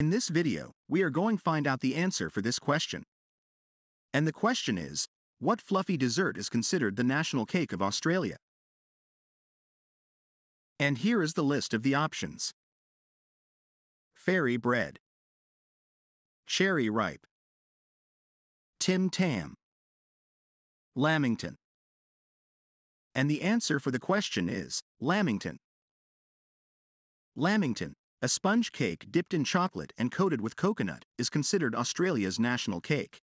In this video, we are going to find out the answer for this question. And the question is, what fluffy dessert is considered the national cake of Australia? And here is the list of the options. Fairy bread. Cherry ripe. Tim Tam. Lamington. And the answer for the question is Lamington. Lamington, a sponge cake dipped in chocolate and coated with coconut, is considered Australia's national cake.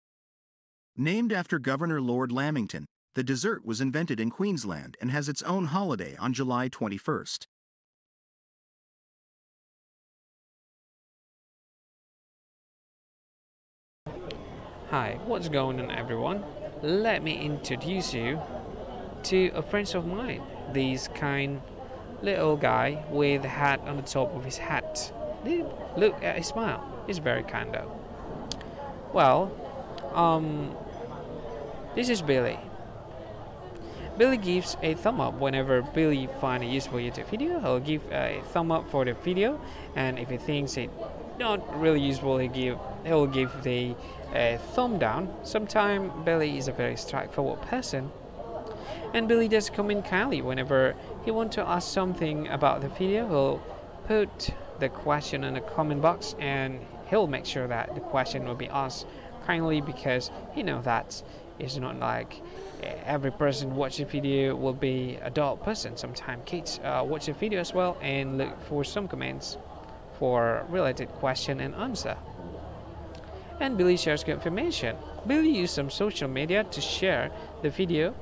Named after Governor Lord Lamington, the dessert was invented in Queensland and has its own holiday on July 21st. Hi, what's going on everyone? Let me introduce you to a friend of mine. This kind little guy with a hat on the top of his hat. Look at his smile. He's very kind though. Well, um, this is Billy. Billy gives a thumb up whenever Billy finds a useful YouTube video. He'll give a thumb up for the video, and if he thinks it not really useful, he give he'll give the uh, thumb down. Sometimes Billy is a very straightforward person, and Billy does comment kindly whenever he wants to ask something about the video. He'll put the question in the comment box, and he'll make sure that the question will be asked kindly because he know that it's not like every person watch a video will be adult person. Sometimes kids uh, watch a video as well and look for some comments for related question and answer. And Billy shares good information. Billy used some social media to share the video.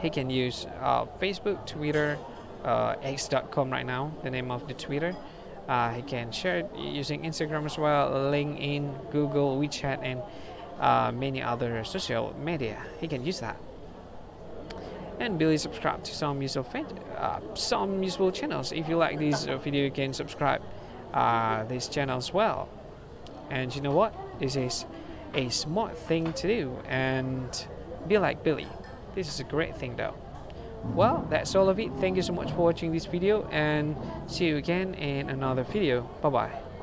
He can use uh, Facebook, Twitter, uh, X.com right now, the name of the Twitter. Uh, he can share it using Instagram as well, LinkedIn, Google, WeChat, and uh, many other social media. He can use that. And Billy subscribe to some useful uh, some useful channels. If you like this video, you can subscribe uh, this channel as well. And you know what? This is a smart thing to do and be like Billy. This is a great thing though. Well, that's all of it. Thank you so much for watching this video and see you again in another video. Bye bye.